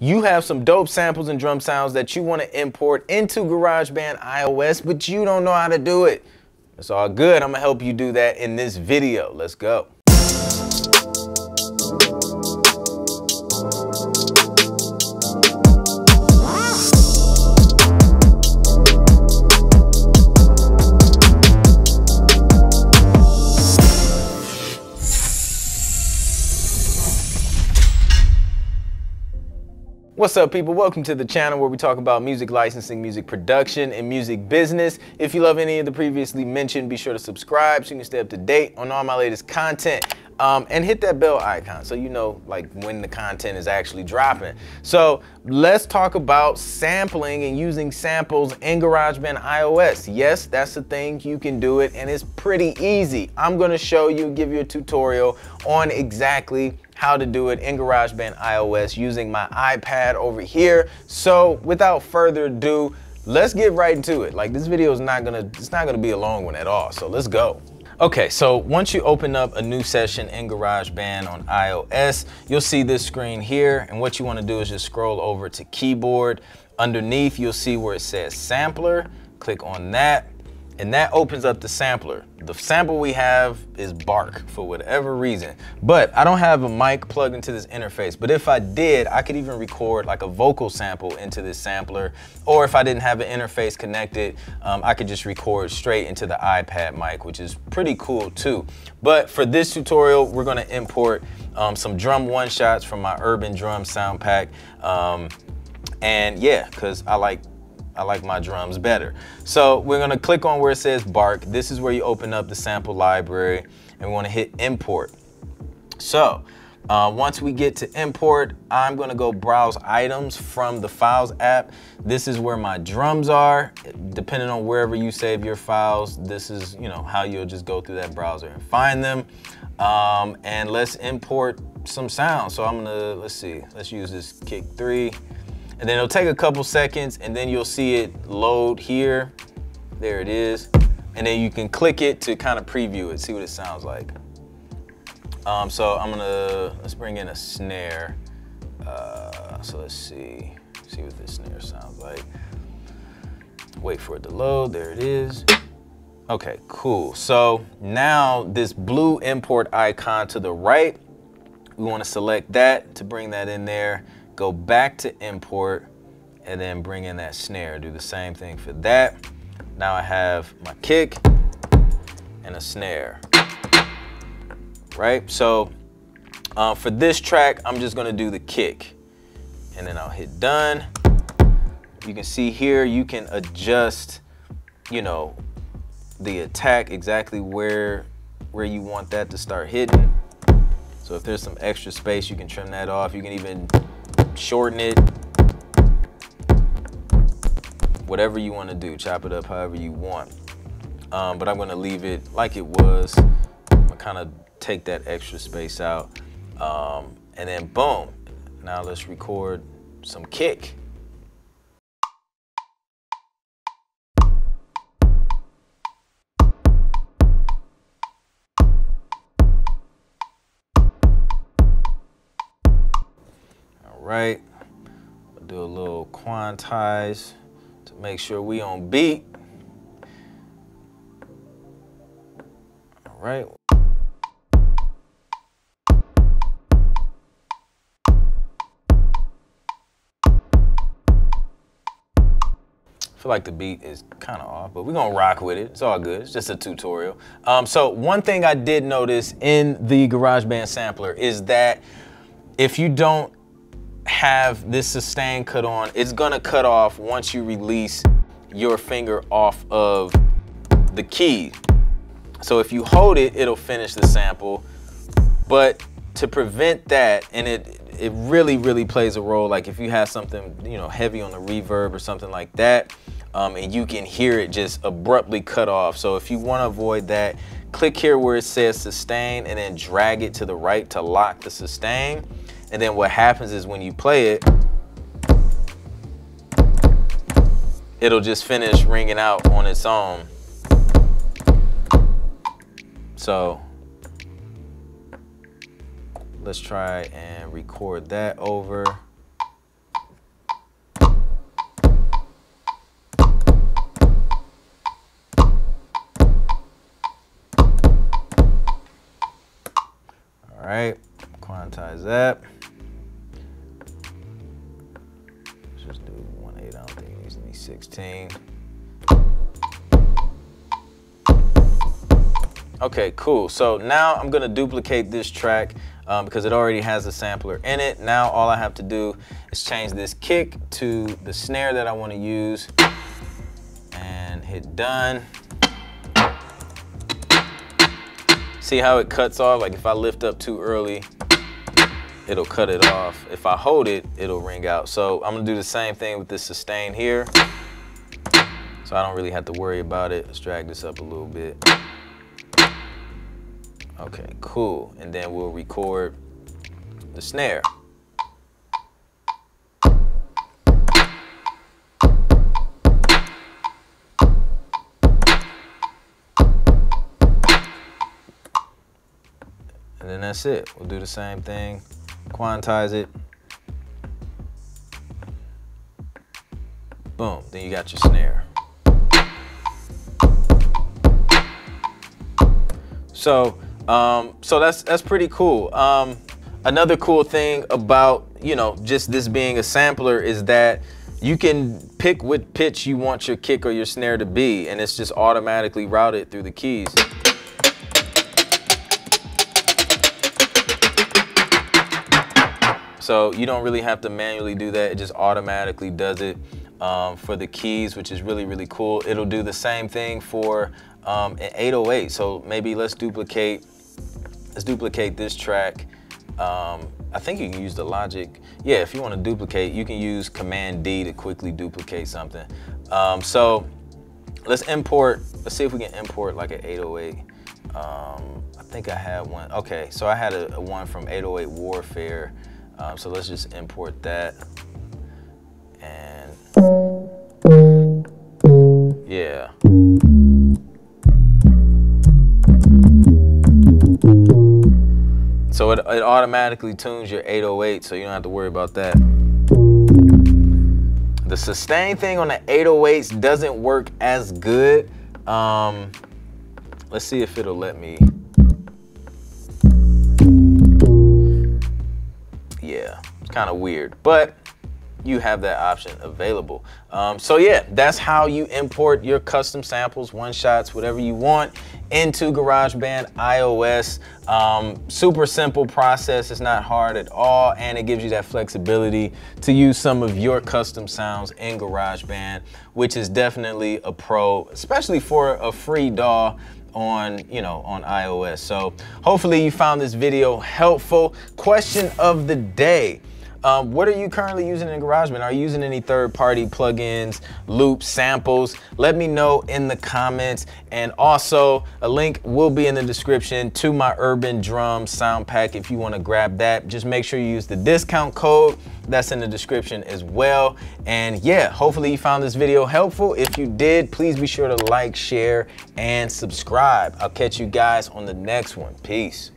you have some dope samples and drum sounds that you want to import into GarageBand iOS, but you don't know how to do it. It's all good. I'm gonna help you do that in this video. Let's go. What's up people? Welcome to the channel where we talk about music licensing, music production, and music business. If you love any of the previously mentioned, be sure to subscribe so you can stay up to date on all my latest content. Um, and hit that bell icon so you know like when the content is actually dropping. So let's talk about sampling and using samples in GarageBand iOS. Yes, that's the thing, you can do it and it's pretty easy. I'm gonna show you, give you a tutorial on exactly how to do it in GarageBand iOS using my iPad over here. So without further ado, let's get right into it. Like this video is not gonna, it's not gonna be a long one at all. So let's go. Okay, so once you open up a new session in GarageBand on iOS, you'll see this screen here. And what you wanna do is just scroll over to keyboard. Underneath, you'll see where it says sampler. Click on that and that opens up the sampler. The sample we have is Bark for whatever reason, but I don't have a mic plugged into this interface. But if I did, I could even record like a vocal sample into this sampler, or if I didn't have an interface connected, um, I could just record straight into the iPad mic, which is pretty cool too. But for this tutorial, we're gonna import um, some drum one shots from my Urban Drum sound pack. Um, and yeah, cause I like I like my drums better. So we're gonna click on where it says Bark. This is where you open up the sample library and we wanna hit import. So uh, once we get to import, I'm gonna go browse items from the files app. This is where my drums are. Depending on wherever you save your files, this is you know how you'll just go through that browser and find them. Um, and let's import some sounds. So I'm gonna, let's see, let's use this kick three and then it'll take a couple seconds and then you'll see it load here. There it is. And then you can click it to kind of preview it, see what it sounds like. Um, so I'm gonna, let's bring in a snare. Uh, so let's see, see what this snare sounds like. Wait for it to load, there it is. Okay, cool. So now this blue import icon to the right, we wanna select that to bring that in there go back to import and then bring in that snare. Do the same thing for that. Now I have my kick and a snare, right? So uh, for this track, I'm just gonna do the kick and then I'll hit done. You can see here, you can adjust, you know, the attack exactly where, where you want that to start hitting. So if there's some extra space, you can trim that off. You can even shorten it, whatever you want to do, chop it up however you want. Um, but I'm to leave it like it was. I'm kind of take that extra space out. Um, and then boom. Now let's record some kick. Right? I'll do a little quantize to make sure we on beat. All right. I feel like the beat is kind of off, but we're gonna rock with it. It's all good. It's just a tutorial. Um, so one thing I did notice in the GarageBand sampler is that if you don't have this sustain cut on, it's gonna cut off once you release your finger off of the key. So if you hold it, it'll finish the sample. But to prevent that, and it it really, really plays a role, like if you have something, you know, heavy on the reverb or something like that, um, and you can hear it just abruptly cut off. So if you wanna avoid that, click here where it says sustain and then drag it to the right to lock the sustain. And then what happens is when you play it, it'll just finish ringing out on its own. So let's try and record that over. All right, quantize that. 16. Okay, cool. So now I'm gonna duplicate this track um, because it already has a sampler in it. Now all I have to do is change this kick to the snare that I wanna use and hit done. See how it cuts off? Like if I lift up too early, it'll cut it off. If I hold it, it'll ring out. So I'm gonna do the same thing with this sustain here. So I don't really have to worry about it. Let's drag this up a little bit. Okay, cool. And then we'll record the snare. And then that's it. We'll do the same thing, quantize it. Boom, then you got your snare. So um, so that's that's pretty cool. Um, another cool thing about you know just this being a sampler is that you can pick what pitch you want your kick or your snare to be, and it's just automatically routed through the keys. So you don't really have to manually do that. It just automatically does it um, for the keys, which is really, really cool. It'll do the same thing for um, an 808. So maybe let's duplicate let's duplicate this track. Um, I think you can use the Logic. Yeah, if you want to duplicate, you can use Command D to quickly duplicate something. Um, so let's import, let's see if we can import like an 808. Um, I think I had one. Okay, so I had a, a one from 808 Warfare. Um, so let's just import that. And So it, it automatically tunes your 808, so you don't have to worry about that. The sustain thing on the 808s doesn't work as good. Um, let's see if it'll let me. Yeah, it's kind of weird, but you have that option available. Um, so yeah, that's how you import your custom samples, one shots, whatever you want into GarageBand iOS. Um, super simple process, it's not hard at all, and it gives you that flexibility to use some of your custom sounds in GarageBand, which is definitely a pro, especially for a free DAW on you know on iOS so hopefully you found this video helpful question of the day um, what are you currently using in GarageBand? Are you using any third-party plugins, loops, samples? Let me know in the comments. And also, a link will be in the description to my Urban Drum sound pack if you want to grab that. Just make sure you use the discount code that's in the description as well. And yeah, hopefully you found this video helpful. If you did, please be sure to like, share, and subscribe. I'll catch you guys on the next one. Peace.